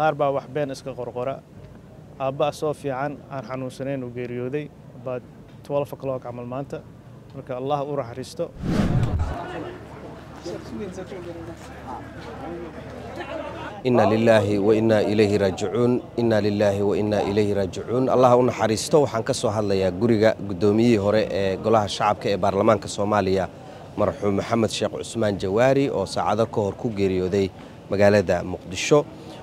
qaar baa wax been iska qorqora. Aabba asoo fiican aan xanuunsanayn uu geeriyooday. About 12 o'clock camal maanta. Marka allah u raxariisto ina lilaahi wa innaa ilayhi raajicuun. Inna lilaahi wa ilayhi raajicuun. Allah u naxariisto waxaan ka soo hadlayaa guriga guddoomiyihii hore ee golaha shacabka ee baarlamaanka soomaaliya marxuum maxamed sheekh cusmaan jawaari oo saacado ka hor ku geeriyooday magaalada muqdisho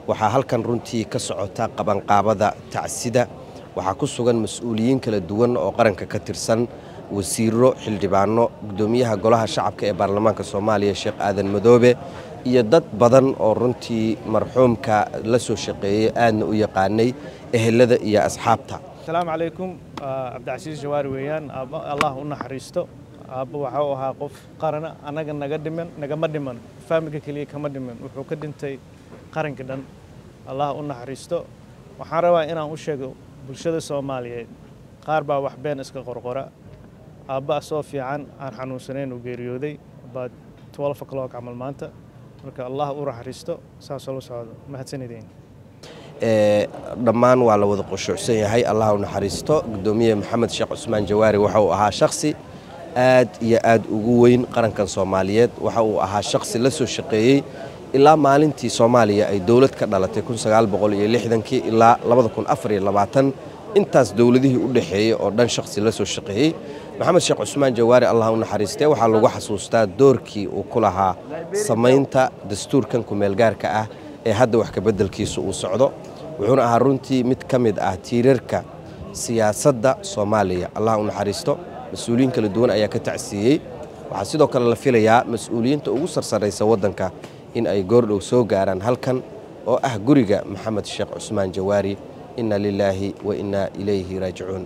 waxaa halkan runtii ka socota qabanqaabada tacsida. Waxaa ku sugan mas'uuliyiin kala duwan oo qaranka ka tirsan wasiiro xildhibaano guddoomiyaha golaha shacabka ee baarlamaanka soomaaliya sheekh aadan madoobe iyo dad badan oo runtii marxuumka la soo shaqeeyey aadna u yaqaanay ehelada iyo asxaabta. Asalaamu calaykum cabdicasiis jawaari weeyaan. Allah u naxariisto. Aabba waxa uu ahaa qof qarana annaga naga dhiman nagama dhiman. Faamilka keliya kama dhiman. Wuxuu ka dhintay qaranka dhan allah u naxariisto. Waxaan rabaa inaan u sheego bulshada soomaaliyeed qaar baa wax been iska qorqora. Aabba asoo fiican aan xanuunsanayn uu geeriyooday. About 12 o'clock camal maanta. Marka allah u raxariisto saasoo la socdo. Mahadsanideen dhammaan waa la wada qushuucsan yahay. Allah u naxariisto. Guddoomiye maxamed sheekh cusmaan jawaari waxa uu ahaa shakhsi aad iyo aad ugu weyn qarankan soomaaliyeed. Waxa uu ahaa shakhsi la soo shaqeeyey ilaa maalintii soomaaliya ay dowlad ka dhalatay ilaa intaas dowladihii u dhexeeyey oo dhan shakhsi la soo shaqeeyey maxamed sheekh cusmaan jawaari allah u naxariistee waxaa lagu xasuustaa doorkii uu ku lahaa samaynta dastuurkan kumeelgaarka ah ee hadda wax kabeddelkiisa uu socdo. Wuxuuna ahaa runtii mid ka mid ah tiirarka siyaasadda soomaaliya. Allah u naxariisto mas'uuliyiin kala duwan ayaa ka tacsiiyey. Waxaa sidoo kale la filayaa mas'uuliyiinta ugu sarsarraysa waddanka in ay goordhow soo gaaraan halkan oo ah guriga maxamed sheekh cusmaan jawaari. Inna lilaahi wa innaa ilayhi raajicuun